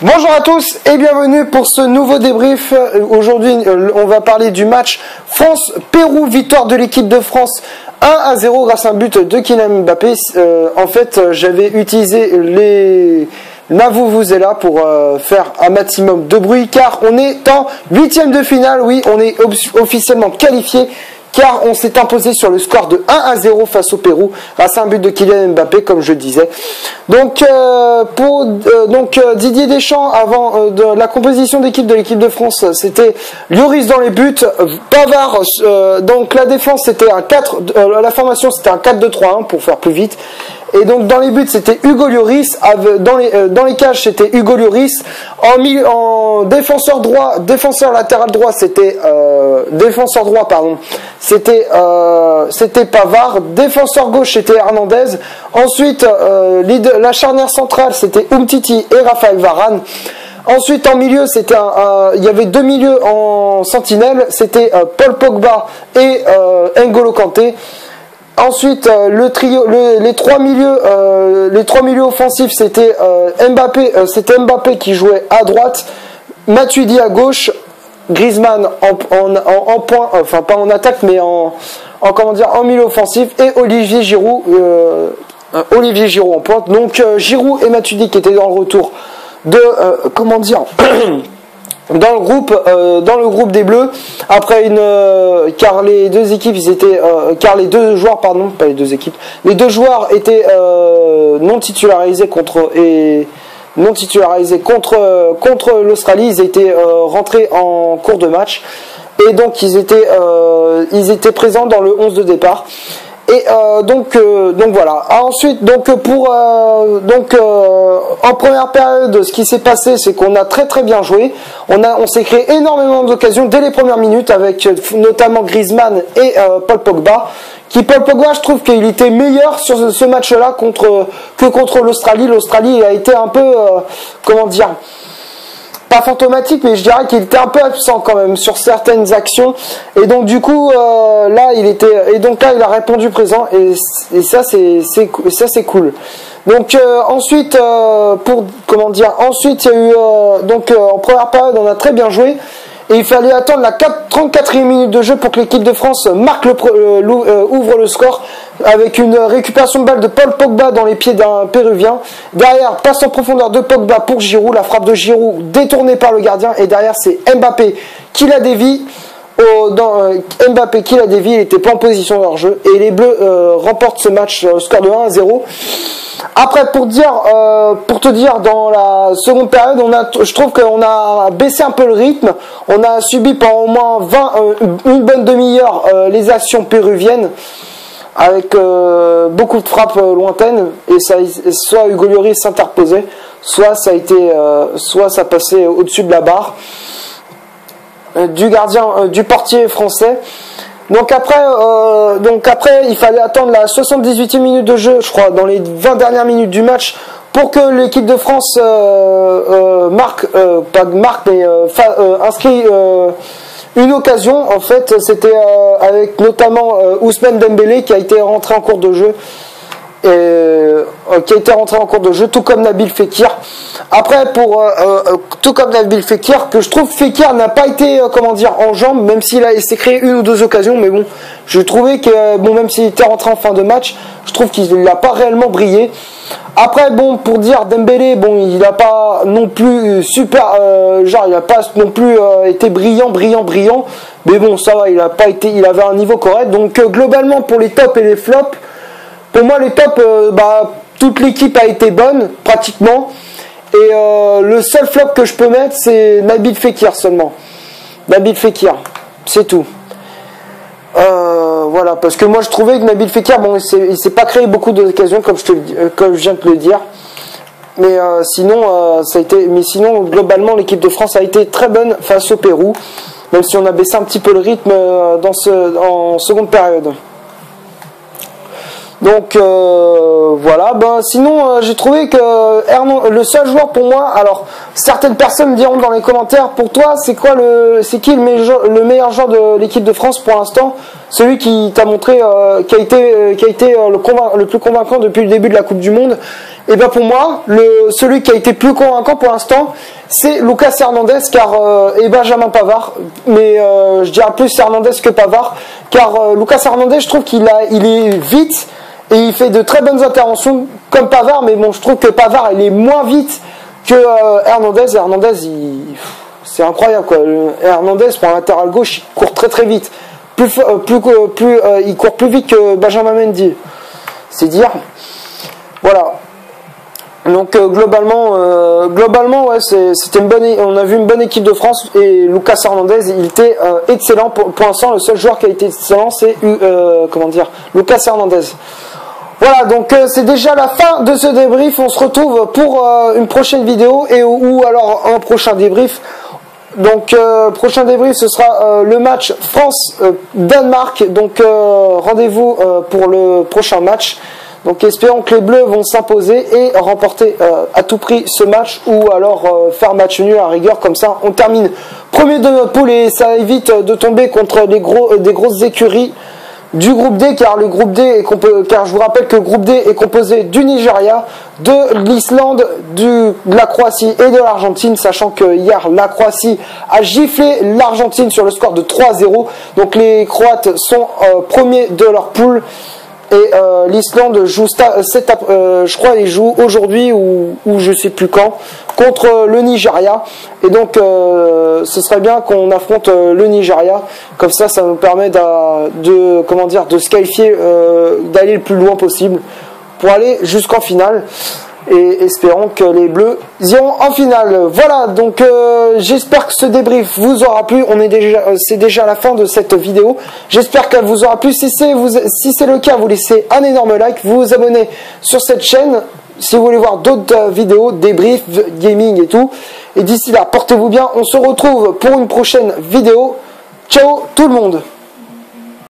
Bonjour à tous et bienvenue pour ce nouveau débrief. Euh, Aujourd'hui, euh, on va parler du match France-Pérou, victoire de l'équipe de France 1 à 0 grâce à un but de Kylian Mbappé. Euh, en fait, j'avais utilisé les Navou vous est là pour faire un maximum de bruit car on est en huitième de finale. Oui, on est officiellement qualifié car on s'est imposé sur le score de 1 à 0 face au Pérou grâce à un but de Kylian Mbappé comme je disais. Donc euh, pour euh, donc euh, Didier Deschamps avant euh, de la composition d'équipe de l'équipe de France, c'était Lloris dans les buts, Pavard euh, donc la défense c'était un 4 euh, la formation c'était un 4-2-3-1 pour faire plus vite. Et donc dans les buts c'était Hugo Lloris, dans les euh, dans les cages c'était Hugo Lloris, en en défenseur droit, défenseur latéral droit c'était euh, défenseur droit pardon, c'était euh, c'était Pavard, défenseur gauche c'était Hernandez, ensuite euh, la charnière centrale c'était Umtiti et Raphaël Varane. Ensuite, en milieu, c'était il y avait deux milieux en sentinelle, c'était euh, Paul Pogba et euh, N'Golo Kanté. Ensuite, euh, le trio, le- les trois milieux, euh, les trois milieux offensifs, c'était euh, Mbappé, c'était Mbappé qui jouait à droite, Matuidi à gauche, Griezmann en, en, en- point, enfin pas en attaque, mais en, en comment dire, en milieu offensif, et Olivier Giroud, Olivier Giroud en pointe. Donc Giroud et Matuidi qui étaient dans le retour de, comment dire. dans le groupe euh, dans le groupe des bleus après une euh, car les deux équipes ils étaient euh, car les deux joueurs pardon pas les deux équipes les deux joueurs étaient euh, non titularisés contre et non titularisés contre euh, contre l'Australie. Ils étaient euh, rentrés en cours de match. Et donc ils étaient ils étaient présents dans le 11 de départ et euh, donc euh, donc voilà. Ah, ensuite donc pour euh, donc euh, en première période ce qui s'est passé c'est qu'on a très très bien joué. On a on s'est créé énormément d'occasions dès les premières minutes avec euh, notamment Griezmann et euh, Paul Pogba. Qui Paul Pogba je trouve qu'il était meilleur sur ce, ce match-là contre que contre l'Australie. L'Australie a été un peu euh, comment dire pas fantomatique, mais je dirais qu'il était un peu absent quand même sur certaines actions. Et donc du coup, euh, là, il était, et donc là, il a répondu présent, et, ça, c'est, ça, c'est cool. Donc euh, ensuite, euh, pour comment dire, ensuite, il y a eu donc en première période, on a très bien joué. Et il fallait attendre la 4 34e minute de jeu pour que l'équipe de France euh, euh, ouvre le score avec une récupération de balle de Paul Pogba dans les pieds d'un Péruvien. Derrière, passe en profondeur de Pogba pour Giroud, la frappe de Giroud détournée par le gardien. Et derrière, c'est Mbappé qui la dévie. Au- dans, euh, Mbappé qui la dévie, il était pas en position de leur jeu. Et les Bleus euh, remportent ce match, euh, score de 1 à 0. Après, pour dire, euh, pour te dire, dans la seconde période, on a, je trouve qu'on a baissé un peu le rythme. On a subi pendant au moins 20, euh, une bonne demi-heure les actions péruviennes avec euh, beaucoup de frappes lointaines et ça, soit Hugo Lloris s'interposait, soit ça a été, euh, soit ça passait au-dessus de la barre du gardien, euh, du portier français. Donc après, euh, donc après, il fallait attendre la 78e minute de jeu, je crois, dans les 20 dernières minutes du match, pour que l'équipe de France euh, euh, marque, euh, pas marque, mais euh, euh, inscrit euh, une occasion. En fait, c'était euh, avec notamment euh, Ousmane Dembélé qui a été rentré en cours de jeu euh, qui a été rentré en cours de jeu, tout comme Nabil Fekir. Après, pour euh, euh, tout comme Nabil Fekir, que je trouve Fekir n'a pas été, euh, comment dire, en jambes, même s'il a s'est créé une ou deux occasions, mais bon, je trouvais que, euh, bon, même s'il était rentré en fin de match, je trouve qu'il n'a pas réellement brillé. Après, bon, pour dire Dembélé, bon, il n'a pas non plus super, euh, genre, il n'a pas non plus euh, été brillant, brillant, brillant, mais bon, ça va, il a pas été, il avait un niveau correct. Donc, euh, globalement, pour les tops et les flops, pour moi, les tops, euh, bah, toute l'équipe a été bonne, pratiquement. Et euh, le seul flop que je peux mettre, c'est Nabil Fekir seulement. Nabil Fekir, c'est tout. Euh, voilà, parce que moi je trouvais que Nabil Fekir, bon, il s'est- pas créé beaucoup d'occasions, comme je te le comme je viens de le dire. Mais sinon, ça a été, mais sinon globalement l'équipe de France a été très bonne face au Pérou, même si on a baissé un petit peu le rythme dans ce, en seconde période. Donc euh, voilà, ben sinon euh, j'ai trouvé que le seul joueur pour moi, alors certaines personnes me diront dans les commentaires, pour toi c'est quoi le c'est qui le meilleur, le joueur de l'équipe de France pour l'instant? Celui qui t'a montré, euh, qui a été, euh, qui a été euh, le, plus convaincant depuis le début de la Coupe du Monde. Et ben pour moi, le, celui qui a été plus convaincant pour l'instant, c'est Lucas Hernandez car et Benjamin Pavard. Mais je dirais plus Hernandez que Pavard, car Lucas Hernandez, je trouve qu'il a, il est vite et il fait de très bonnes interventions comme Pavard. Mais bon, je trouve que Pavard, il est moins vite que Hernandez. Et Hernandez, c'est incroyable quoi. Hernandez pour un latéral gauche, il court très très vite plus, euh, plus, plus euh, il court plus vite que Benjamin Mendy. C'est dire. Voilà. Donc euh, globalement, globalement ouais, c'était une bonne, on a vu une bonne équipe de France et Lucas Hernandez, il était excellent. Pour, l'instant, le seul joueur qui a été excellent, c'est comment dire, Lucas Hernandez. Voilà, donc c'est déjà la fin de ce débrief. On se retrouve pour une prochaine vidéo et ou alors un prochain débrief. Donc euh, prochain débrief ce sera euh, le match France Danemark. Donc euh, rendez-vous pour le prochain match. Donc espérons que les Bleus vont s'imposer et remporter à tout prix ce match ou alors faire match nul à rigueur comme ça on termine premier de notre poule et ça évite de tomber contre des grosses écuries du groupe D, car le groupe D est car je vous rappelle que le groupe D est composé du Nigeria, de l'Islande, de la Croatie et de l'Argentine, sachant que hier la Croatie a giflé l'Argentine sur le score de 3-0. Donc les Croates sont euh, premiers de leur poule. Et euh, l'Islande joue, euh, je crois, il joue aujourd'hui ou, ou je sais plus quand contre le Nigeria. Et donc, euh, ce serait bien qu'on affronte le Nigeria. Comme ça, ça nous permet de, comment dire, de se qualifier, d'aller le plus loin possible pour aller jusqu'en finale et espérons que les Bleus iront en finale. Voilà, donc euh, j'espère que ce débrief vous aura plu. Euh, c'est déjà la fin de cette vidéo. J'espère qu'elle vous aura plu. Si c'est vous, si c'est le cas, vous laissez un énorme like, vous vous abonnez sur cette chaîne. Si vous voulez voir d'autres euh, vidéos, débriefs, gaming et tout. Et d'ici là, portez-vous bien. On se retrouve pour une prochaine vidéo. Ciao tout le monde